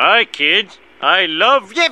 Hi, kids. I love you.